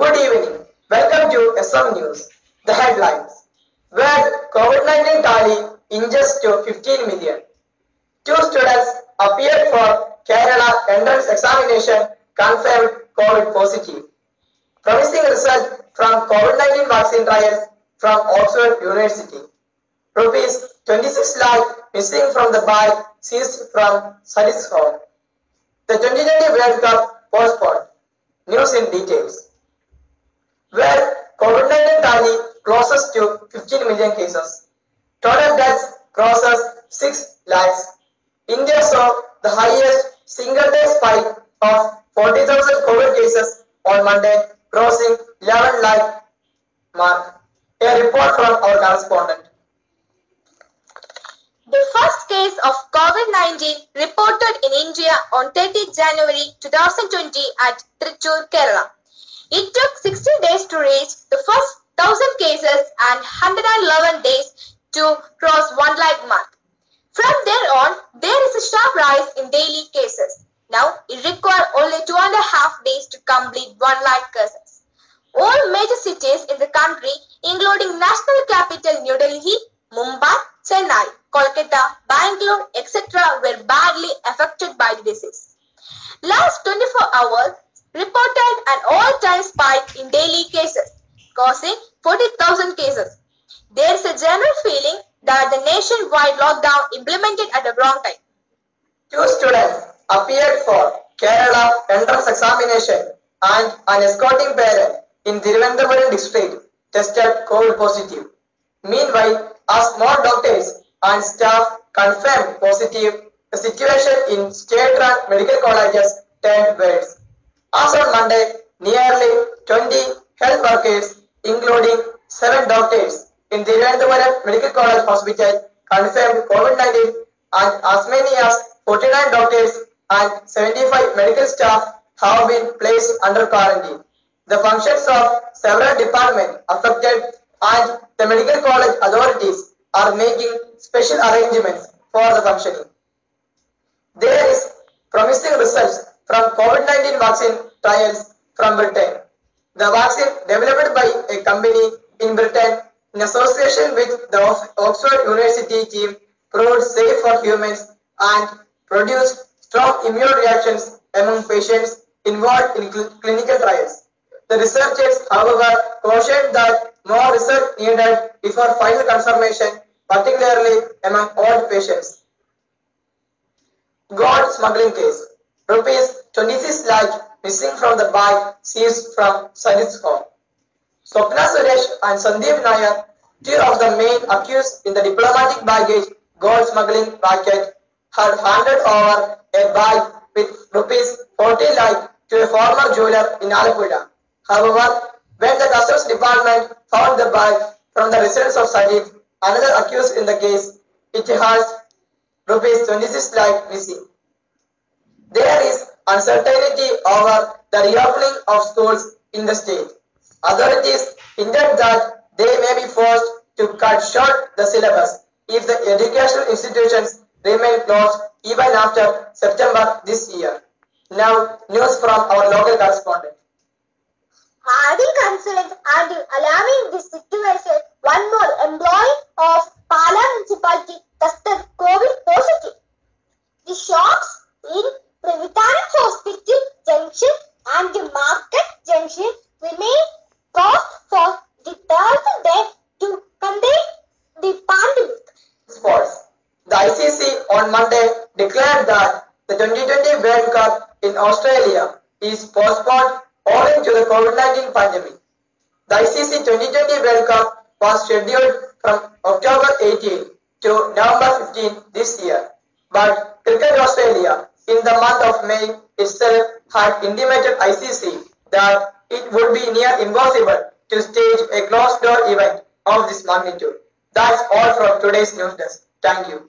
Good evening. Welcome to SM News. The headlines. World COVID-19 tally injures to 15 million. Two students appeared for Kerala entrance examination confirmed COVID positive. Promising result from COVID-19 vaccine trials from Oxford University. Rupees 26 lakh missing from the buy seized from Sadis Hall. The 2020 World Cup postponed. News in details. Where COVID-19 tally closes to 15 million cases. Total deaths crosses 6 lakhs. India saw the highest single day spike of 40,000 COVID cases on Monday, crossing 11 lakh mark. A report from our correspondent. The first case of COVID-19 reported in India on 30 January 2020 at Trichur, Kerala. It took 60 days to reach the first 1000 cases and 111 days to cross 1 lakh mark. From there on, there is a sharp rise in daily cases. Now, it requires only two and a half days to complete 1 lakh cases. All major cities in the country, including national capital New Delhi, Mumbai, Chennai, Kolkata, Bangalore, etc. were badly affected by the disease. Last 24 hours reported an all-time spike in daily cases, causing 40,000 cases. There is a general feeling that the nationwide lockdown implemented at the wrong time. Two students appeared for Kerala entrance examination and an escorting parent in Thiruvananthapuram district tested COVID positive. Meanwhile, as more doctors and staff confirmed positive, the situation in state-run medical colleges turned worse. As on Monday, nearly 20 health workers, including 7 doctors in the Thiruvananthapuram Medical College Hospital confirmed COVID-19 and as many as 49 doctors and 75 medical staff have been placed under quarantine. The functions of several departments affected and the medical college authorities are making special arrangements for the functioning. There is promising results from COVID-19 vaccine trials from Britain. The vaccine developed by a company in Britain in association with the Oxford University team proved safe for humans and produced strong immune reactions among patients involved in cl- clinical trials. The researchers, however, cautioned that more research needed before final confirmation, particularly among old patients. Gold smuggling case. Rupees 26 lakh missing from the bag seized from Sadit's home. Swapna Suresh and Sandeep Nair, two of the main accused in the diplomatic baggage gold smuggling racket, had handed over a bag with rupees 40 lakh to a former jeweler in Alappuzha. However, when the customs department found the bag from the residence of Sajid, another accused in the case, it has rupees 26 lakh missing. There is uncertainty over the reopening of schools in the state. Authorities hinted that they may be forced to cut short the syllabus if the educational institutions remain closed even after September this year. Now, news from our local correspondent. Adding concern and allowing this situation, one more employee of Pala municipality tested COVID positive. The shops in Pravithanam Hospital Junction and the Market Junction remain closed for the third day to contain the pandemic. Sports. The ICC on Monday declared that the 2020 World Cup in Australia is postponed owing to the COVID-19 pandemic. The ICC 2020 World Cup was scheduled from October 18 to November 15 this year, but Cricket Australia in the month of May itself had intimated ICC that it would be near impossible to stage a closed-door event of this magnitude. That's all from today's news desk. Thank you.